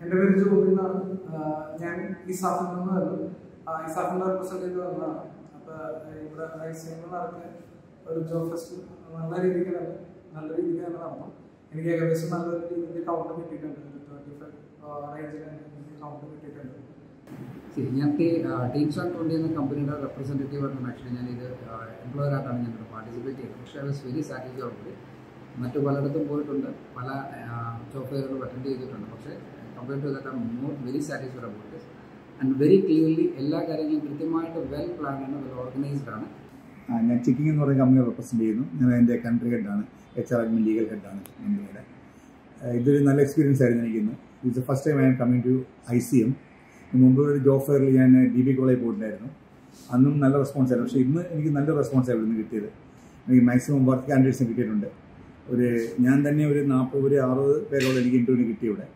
പേര് ജോബി എന്നാണ്. ഞാൻ ഈ സാഫിൽ നിന്ന് വരുന്നു. സാഫിനെ റെപ്രസെന്റ് ചെയ്ത് വന്നതാണ്. അപ്പൊ ഇവിടെ ഐ നടത്തിയ ഒരു ജോബ് ഫെസ്റ്റ് നല്ല രീതിക്ക് തന്നെ നല്ല രീതിക്ക് തന്നെ നടന്നു. എനിക്ക് ഏകദേശം നല്ലൊരു രീതിയിൽ കൗണ്ട് കിട്ടിയിട്ടുണ്ട്. ട്വന്റി ഫൈവ് റേഞ്ചിൽ കൗണ്ട് കിട്ടിയിട്ടുണ്ട്. ഞാൻ ടീംസ് ആൻഡ് ട്വന്റി എന്ന കമ്പനിയുടെ റെപ്രസെന്റേറ്റീവ് ആയിട്ടാണ്. ആക്ച്വലി ഞാൻ ഇത് എംപ്ലോയർ ആയിട്ടാണ് ഞാൻ പാർട്ടിസിപ്പേറ്റ് ചെയ്തത് പക്ഷേ ഐ വാസ് വെരി സാറ്റിസ്ഫൈഡ് മറ്റു പലയിടത്തും പോയിട്ടുണ്ട്. പല ജോബ് ഫെയറുകളും അറ്റൻഡ് ചെയ്തിട്ടുണ്ട്. പക്ഷേ to that more very satisfied about this and very clearly എല്ലാ കാര്യങ്ങളും കൃത്യമായിട്ട് വെൽ പ്ലാൻ ആണ് വെൽ ഓർഗനൈസ്ഡ് ആണ്. ഞാൻ ചിക്കിങ് എന്ന് പറയുന്ന കമ്പനി റെപ്രസെന്റ് ചെയ്യുന്നു. ഞാൻ എന്റെ കൺട്രി ഹെഡാണ് എച്ച് ആർ അഡ്മിൻ ലീഗൽ ഹെഡാണ് കമ്പനിയുടെ ഇതൊരു നല്ല എക്സ്പീരിയൻസ് ആയിരുന്നു എനിക്കിന്ന്. It's first time I am coming to I C M മുമ്പ് ഒരു ജോബ് ഫെയറിൽ ഞാൻ ഡി ബി കോളേജ് പോയിട്ടുണ്ടായിരുന്നു. അന്നും നല്ല റെസ്പോൺസ് ആയിരുന്നു. പക്ഷേ ഇന്ന് എനിക്ക് നല്ല റെസ്പോൺസ് ആയിരുന്നു കിട്ടിയത്. എനിക്ക് മാക്സിമം വർക്ക് കാൻഡിഡേറ്റ്സും കിട്ടിയിട്ടുണ്ട്. ഒരു ഞാൻ തന്നെ ഒരു നാൽപ്പത് ഒരു അറുപത് പേരോളം എനിക്ക് ഇന്റർവ്യൂവിന് കിട്ടി ഇവിടെ.